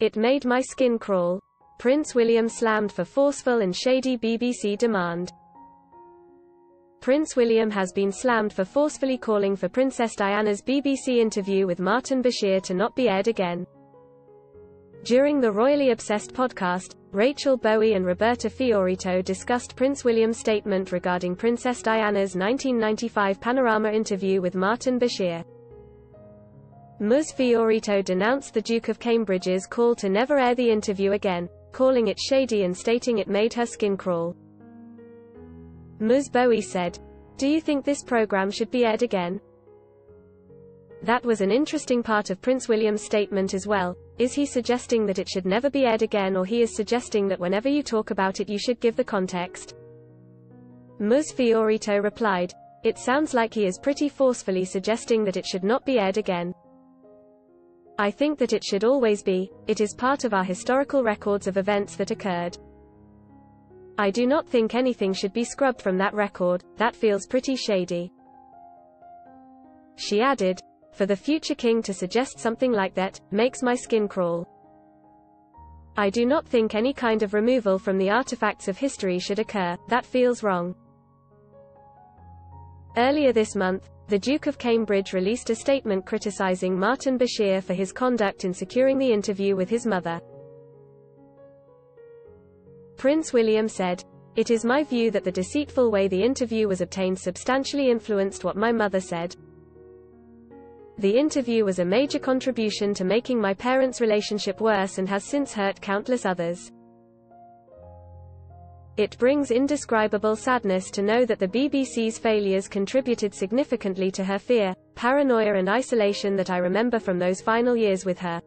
It made my skin crawl. Prince William slammed for forceful and shady BBC demand. Prince William has been slammed for forcefully calling for Princess Diana's BBC interview with Martin Bashir to not be aired again. During the Royally Obsessed podcast, Rachel Bowie and Roberta Fiorito discussed Prince William's statement regarding Princess Diana's 1995 Panorama interview with Martin Bashir. Ms. Fiorito denounced the Duke of Cambridge's call to never air the interview again, calling it shady and stating it made her skin crawl. Ms. Bowie said, Do you think this program should be aired again? That was an interesting part of Prince William's statement as well. Is he suggesting that it should never be aired again or he is suggesting that whenever you talk about it you should give the context? Ms. Fiorito replied, It sounds like he is pretty forcefully suggesting that it should not be aired again. I think that it should always be, it is part of our historical records of events that occurred. I do not think anything should be scrubbed from that record, that feels pretty shady. She added, for the future king to suggest something like that, makes my skin crawl. I do not think any kind of removal from the artifacts of history should occur, that feels wrong. Earlier this month, the Duke of Cambridge released a statement criticizing Martin Bashir for his conduct in securing the interview with his mother. Prince William said, It is my view that the deceitful way the interview was obtained substantially influenced what my mother said. The interview was a major contribution to making my parents' relationship worse and has since hurt countless others. It brings indescribable sadness to know that the BBC's failures contributed significantly to her fear, paranoia and isolation that I remember from those final years with her.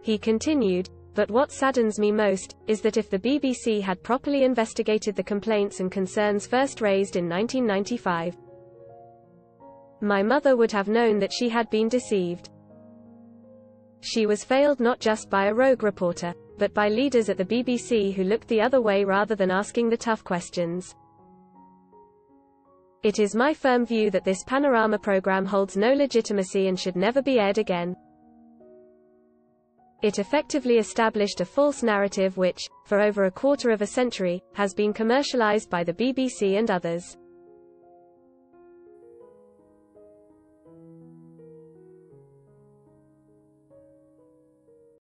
He continued, but what saddens me most, is that if the BBC had properly investigated the complaints and concerns first raised in 1995, my mother would have known that she had been deceived. She was failed not just by a rogue reporter, but by leaders at the BBC who looked the other way rather than asking the tough questions. It is my firm view that this panorama program holds no legitimacy and should never be aired again. It effectively established a false narrative which, for over a quarter of a century, has been commercialized by the BBC and others.